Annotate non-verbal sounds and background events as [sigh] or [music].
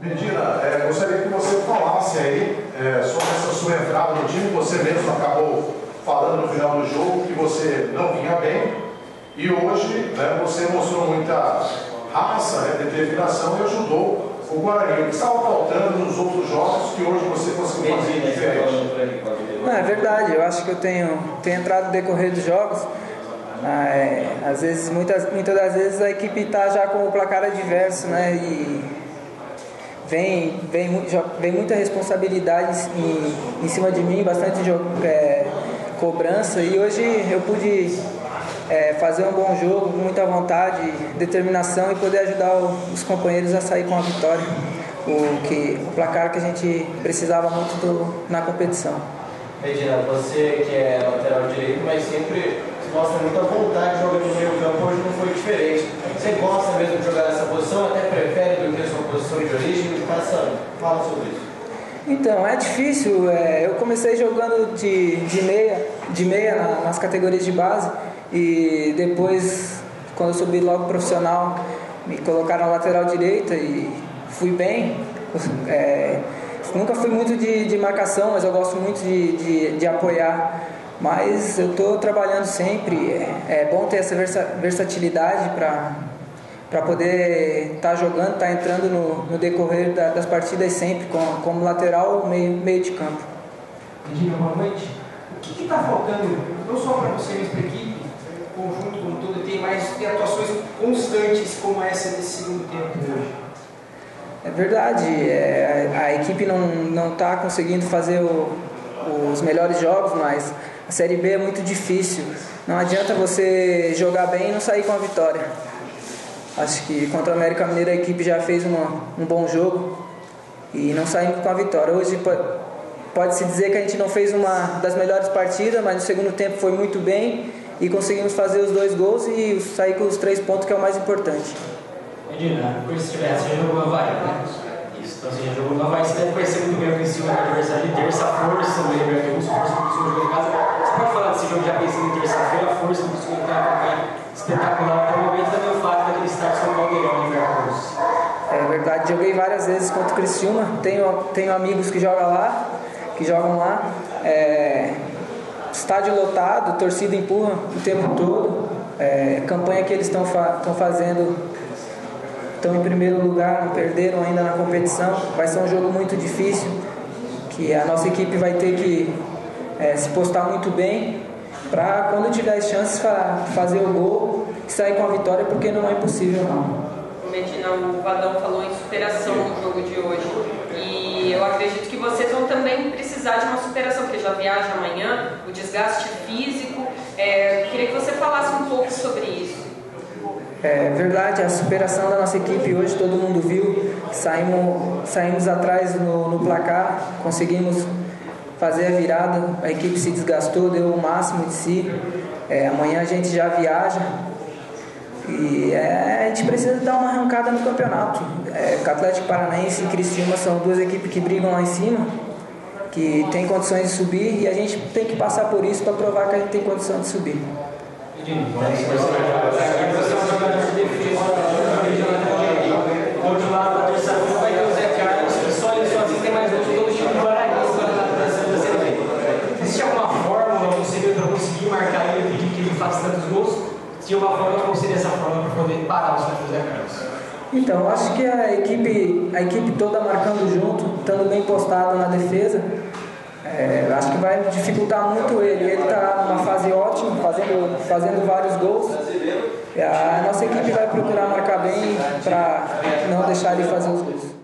Medina, é, gostaria que você falasse aí é, sobre essa sua entrada no time. Você mesmo acabou falando no final do jogo que você não vinha bem e hoje né, você mostrou muita raça, né, determinação e ajudou o Guarani. O que estava faltando nos outros jogos que hoje você conseguiu fazer diferente? Não, é verdade. Eu acho que eu tenho, tenho entrado no decorrer dos jogos. Ah, é, às vezes, muitas, muitas das vezes a equipe está já com o placar adverso, né? E vem, vem, vem muita responsabilidade em, em cima de mim, bastante é, cobrança. E hoje eu pude é, fazer um bom jogo, com muita vontade, determinação e poder ajudar os companheiros a sair com a vitória. O, que, o placar que a gente precisava muito do, na competição. Regina, você que é lateral direito, mas sempre mostra muita vontade jogando no meio campo, hoje não foi diferente. Você gosta mesmo de jogar nessa posição, até prefere do que a sua posição de origem? Passa, fala sobre isso. Então, é difícil. É, eu comecei jogando de, de meia, de meia na, nas categorias de base e depois, quando eu subi logo profissional, me colocaram na lateral direita e fui bem. [laughs] É, nunca fui muito de, de, marcação, mas eu gosto muito de, de, de apoiar. Mas eu estou trabalhando sempre. É, é, bom ter essa versatilidade para poder estar tá jogando, estar tá entrando no, no decorrer da, das partidas sempre, como, como lateral ou meio, meio de campo. Regina, boa noite. O que está faltando, não só para você, mas para a equipe, conjunto como todo, tem mais ter atuações constantes como essa desse segundo tempo hoje? É verdade, é, a, a, equipe não está conseguindo fazer o, os melhores jogos, mas a Série B é muito difícil. Não adianta você jogar bem e não sair com a vitória. Acho que contra o América Mineiro a equipe já fez uma, um bom jogo e não saímos com a vitória. Hoje pode-se dizer que a gente não fez uma das melhores partidas, mas no segundo tempo foi muito bem e conseguimos fazer os dois gols e sair com os três pontos, que é o mais importante. Edina, por se tivesse, jogou no Havaí, né? Então já jogou no Havaí, você deve conhecer muito bem o do adversário de terça, a força, o lembra que os forças do seu jogo em casa. Você pode falar desse jogo já pensando em terça-feira, a força do seu jogo é espetacular, o momento também o fato daquele start com o Caldeirão em Veracruz. É verdade, joguei várias vezes contra o Criciúma, tenho, tenho amigos que jogam lá, que jogam lá. É, estádio lotado, torcida empurra o tempo todo. É, campanha que eles estão fa fazendo, estão em primeiro lugar, não perderam ainda na competição. Vai ser um jogo muito difícil, que a nossa equipe vai ter que é, se postar muito bem para quando tiver as chances fa fazer o gol e sair com a vitória, porque não é impossível não. Medina, o Vadão falou em superação no jogo de hoje. E eu acredito que vocês vão também precisar de uma superação, porque já viaja amanhã, o desgaste físico. É, queria que você falasse um pouco sobre isso. É verdade, a superação da nossa equipe hoje todo mundo viu. Saímos, saímos atrás no, no placar, conseguimos fazer a virada, a equipe se desgastou, deu o máximo de si. É, amanhã a gente já viaja, e é, a gente precisa dar uma arrancada no campeonato. É, Atlético Paranaense e Criciúma são duas equipes que brigam lá em cima, que tem condições de subir e a gente tem que passar por isso para provar que a gente tem condição de subir. E? Se uma forma, qual seria essa forma para poder parar o São Carlos? Então, acho que a equipe, a equipe toda marcando junto, estando bem postado na defesa, é, acho que vai dificultar muito ele. Ele está numa fase ótima, fazendo, fazendo vários gols. A nossa equipe vai procurar marcar bem para não deixar ele fazer os gols.